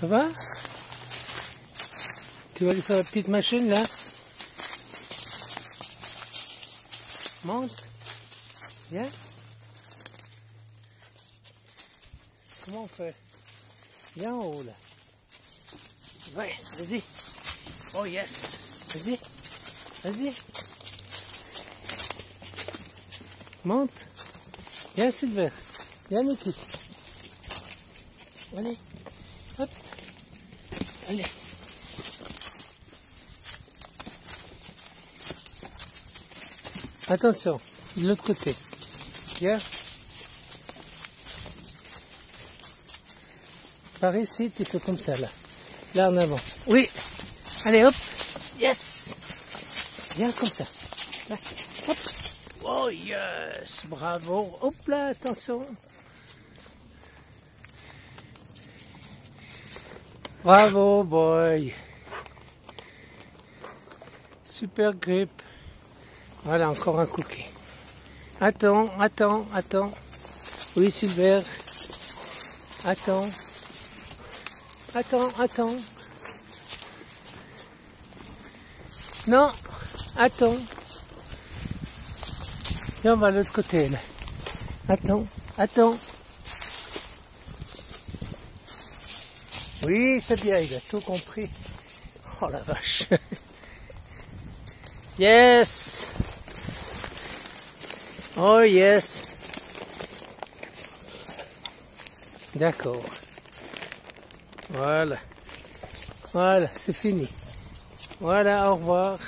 Ça va Tu vas aller faire la petite machine là Monte. Viens. Comment on fait Viens en haut là. Ouais, vas-y. Oh yes. Vas-y. Vas-y. Monte. Viens Sylvain. Viens Niki. Allez. Hop. Allez. Attention, de l'autre côté. Viens. Par ici, tu fais comme ça, là. Là, en avant. Oui. Allez, hop. Yes. Viens comme ça. Hop. Oh, yes. Bravo. Hop là, attention. Bravo, boy. Super grip. Voilà, encore un cookie. Attends, attends, attends. Oui, Silver. Attends. Attends, attends. Non, attends. Viens, on va de l'autre côté, là. Attends, attends. Oui, c'est bien, il a tout compris. Oh la vache. Yes. Oh yes. D'accord. Voilà. Voilà, c'est fini. Voilà, au revoir.